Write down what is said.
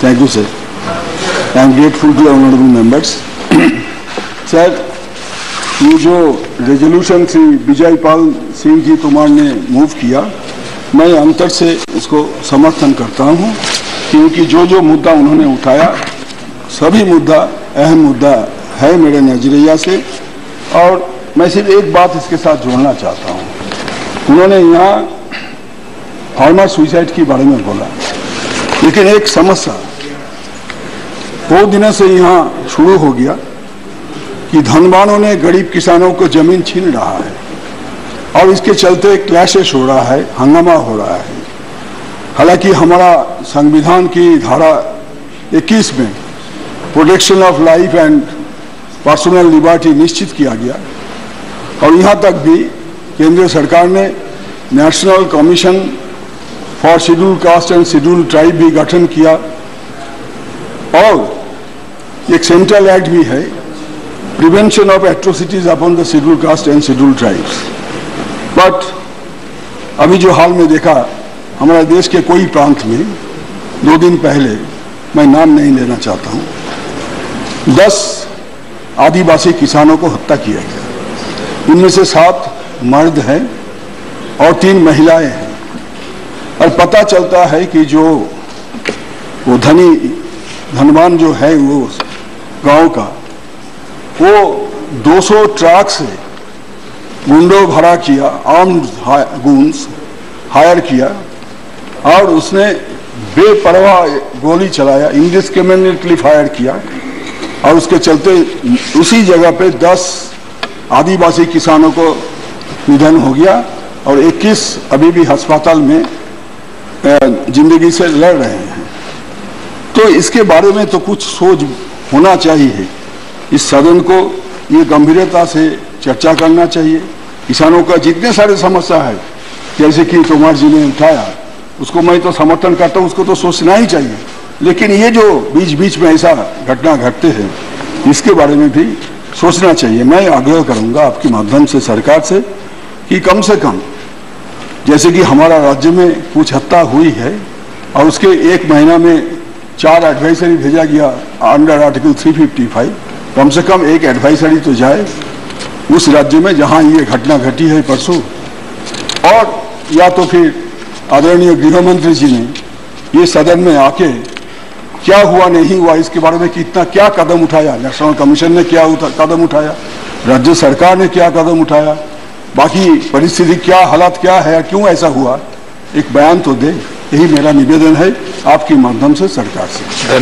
Thank you, sir. Am grateful to the honorable members. sir, ये जो resolution Shri Vijay Pal Singh ji Tomar ने move किया मैं अंतर से इसको समर्थन करता हूँ क्योंकि जो जो मुद्दा उन्होंने उठाया सभी मुद्दा अहम मुद्दा है मेरे नज़रिया से और मैं सिर्फ़ एक बात इसके साथ जोड़ना चाहता हूँ उन्होंने यहाँ फार्मर सुइसाइड के बारे में बोला लेकिन एक समस्या। बहुत दिनों से यहाँ शुरू हो गया कि धनवानों ने गरीब किसानों को ज़मीन छीन रहा है। और इसके चलते क्लैशेस हो रहा है, हंगामा हो रहा है। हालाँकि हमारा संविधान की धारा 21 में protection of life and personal liberty निश्चित किया गया। और यहाँ तक भी केंद्र सरकार ने national commission for schedule caste and schedule tribe भी गठन किया। और एक सेंट्रल एक्ट भी है, prevention of atrocities upon the schedule caste and schedule tribes. But अभी जो हाल में देखा, हमारे देश के कोई प्रांत में दो दिन पहले मैं नाम नहीं लेना चाहता हूँ। दस आदिवासी किसानों को हत्या किया गया। इनमें से सात मर्द हैं और तीन महिलाएँ हैं। और पता चलता है कि जो वो धनी, धनवान जो है वो गाँव का, वो 200 ट्रक से गुंडो भरा किया आर्म गुंस हायर किया, और उसने बेपरवाह गोली चलाया इंडिस्क्रिमिनेटली फायर किया, और उसके चलते उसी जगह पे 10 आदिवासी किसानों को निधन हो गया, और 21 अभी भी अस्पताल में ज़िंदगी से लड़ रहे हैं। तो इसके बारे में तो कुछ सोच होना चाहिए। इस सदन को ये गंभीरता से चर्चा करना चाहिए। किसानों का जितने सारे समस्या है, जैसे कि तोमर जी ने उठाया, उसको मैं तो समर्थन करता हूँ, उसको तो सोचना ही चाहिए। लेकिन ये जो बीच बीच में ऐसा घटना घटते हैं, इसके बारे में भी सोचना चाहिए। मैं आग्रह करूँगा आपके माध्यम से, सरकार से, कि कम से कम जैसे कि हमारा राज्य में कुछ हत्या हुई है और उसके एक महीना में चार एडवाइजरी भेजा गया अंडर आर्टिकल 355 कम से कम एक एडवाइजरी तो जाए उस राज्य में जहाँ ये घटना घटी है परसों। और या तो फिर आदरणीय गृह मंत्री जी ने ये सदन में आके क्या हुआ नहीं हुआ इसके बारे में कितना क्या कदम उठाया? नेशनल कमीशन ने क्या उठा, कदम उठाया? राज्य सरकार ने क्या कदम उठाया? बाकी परिस्थिति क्या, हालात क्या है, क्यों ऐसा हुआ? एक बयान तो दे, यही मेरा निवेदन है। आपके माध्यम से सरकार से।